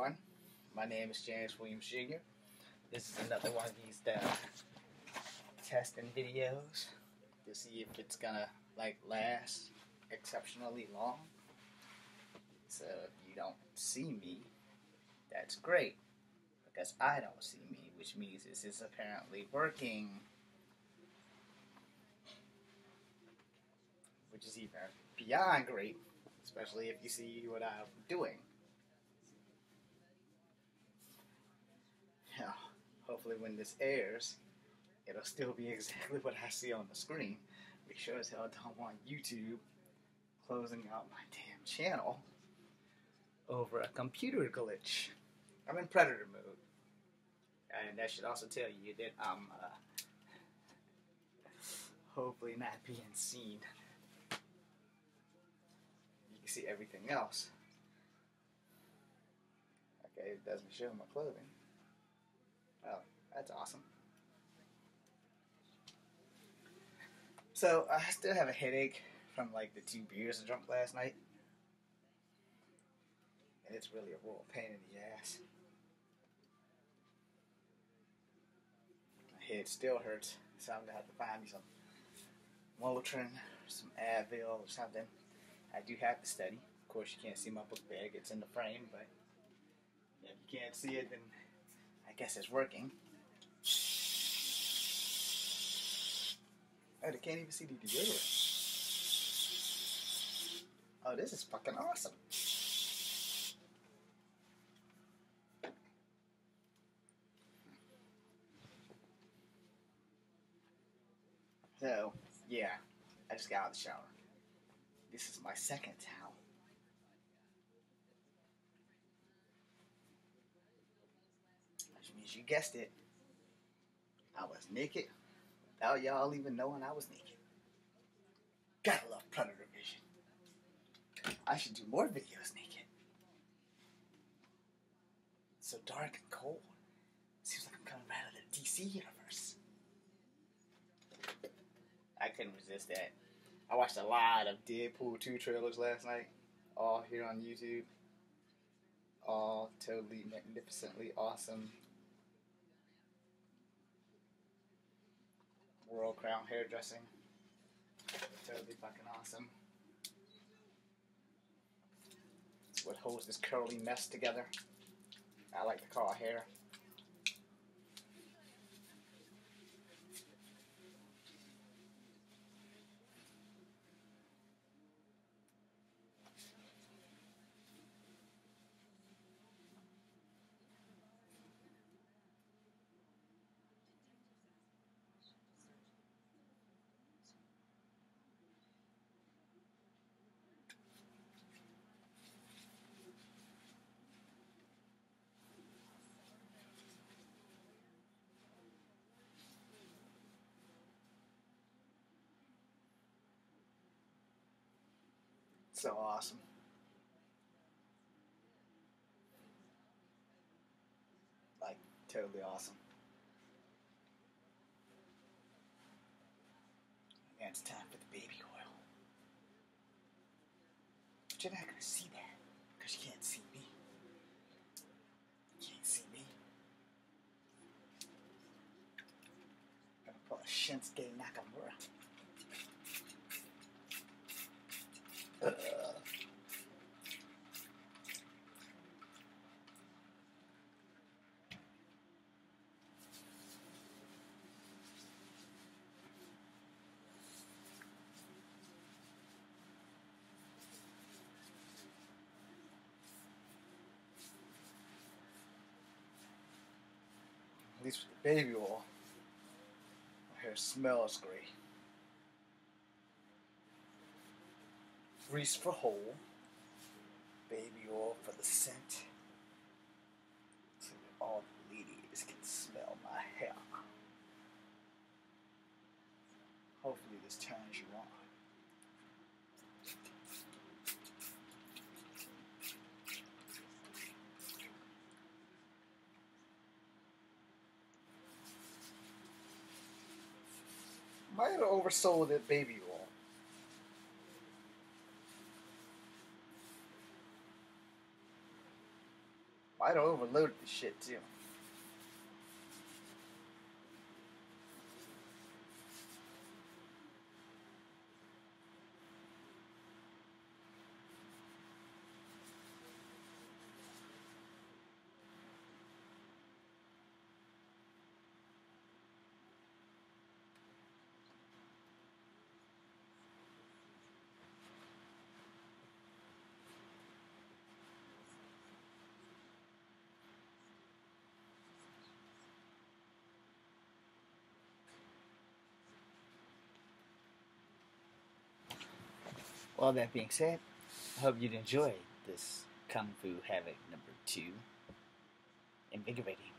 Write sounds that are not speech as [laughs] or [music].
everyone. My name is James Williams Jr. This is another one of these uh, testing videos to see if it's gonna like last exceptionally long. So if you don't see me, that's great because I don't see me, which means this is apparently working. Which is even beyond great, especially if you see what I'm doing. Yeah, hopefully when this airs, it'll still be [laughs] exactly what I see on the screen. We sure as hell I don't want YouTube closing out my damn channel over a computer glitch. I'm in predator mode. And that should also tell you that I'm uh, hopefully not being seen. You can see everything else. Okay, it doesn't show my clothing. Oh, that's awesome. So I still have a headache from like the two beers I drank last night. And it's really a real pain in the ass. My head still hurts, so I'm gonna have to find me some Motrin, some Advil or something. I do have to study. Of course, you can't see my book bag, it's in the frame, but if you can't see it, then I guess it's working. They can't even see the deodorant. Oh, this is fucking awesome. So, yeah, I just got out of the shower. This is my second towel. Which means you guessed it. I was naked without y'all even knowing I was naked. Gotta love Predator Vision. I should do more videos naked. So dark and cold. Seems like I'm coming out of the DC universe. I couldn't resist that. I watched a lot of Deadpool 2 trailers last night, all here on YouTube. All totally magnificently awesome. World Crown hairdressing. Totally fucking awesome. It's what holds this curly mess together. I like to call hair. So awesome. Like, totally awesome. And it's time for the baby oil. But you're not gonna see that, because you can't see me. You can't see me. Gonna pull a Shinsuke Nakamura. At least with the baby oil, my hair smells great. Grease for whole, baby oil for the scent, so that all the ladies can smell my hair. Hopefully, this turns you on. Might have oversold it baby oil. Have overload the shit too. Well, that being said, I hope you'd enjoy this Kung Fu Havok number two. Invigorating.